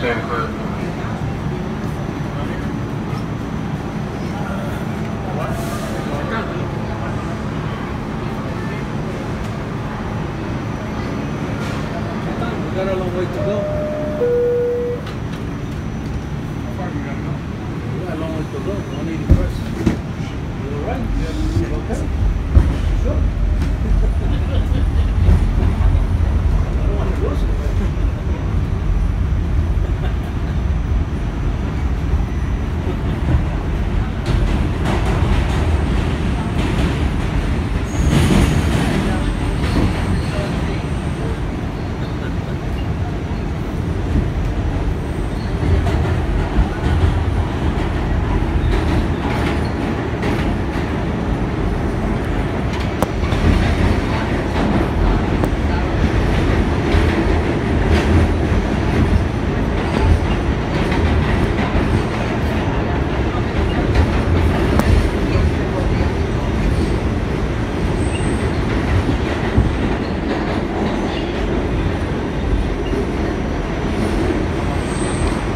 We got a long way to go.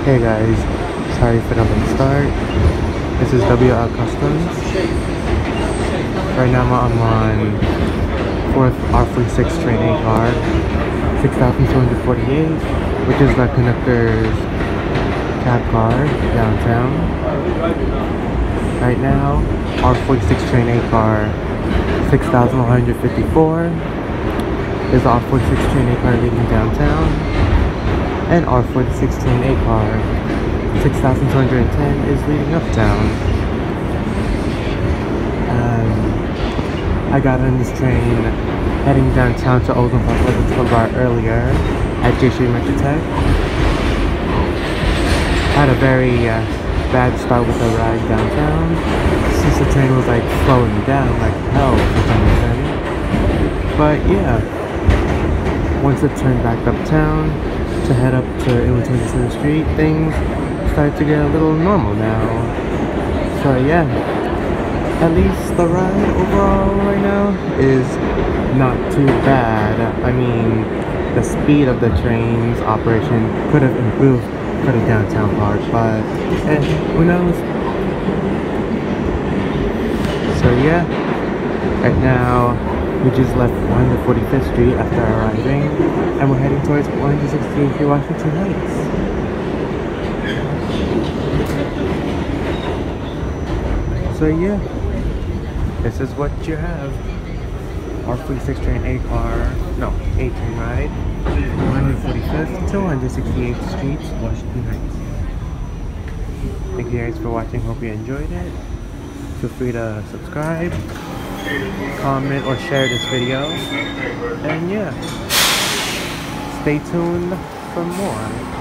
Hey guys, sorry for the late start. This is WL Customs. Right now I'm on 4th R46 train A car, 6248, which is the conductor's cab car downtown. Right now, R46 train A car, 6154 is the R46 train A car leaving downtown and R46 train A car 6210 is leading uptown. Um, I got on this train heading downtown to Oakland Park Pleasant bar earlier at Jay Street MetroTech. Had a very uh, bad start with the ride downtown since the train was like slowing down like hell for some reason. But yeah, once it turned back uptown, to head up to 22nd Street, things start to get a little normal now. So yeah, at least the ride overall right now is not too bad. I mean, the speed of the train's operation could have improved for the downtown part, but eh, who knows? So yeah, right now we just left 145th Street after arriving, and we're heading towards 168th Washington Heights. So yeah, this is what you have. R46 train A car, no, A train ride, 145th to 168th Street, Washington Heights. Thank you guys for watching, hope you enjoyed it. Feel free to subscribe, comment or share this video. And yeah stay tuned for more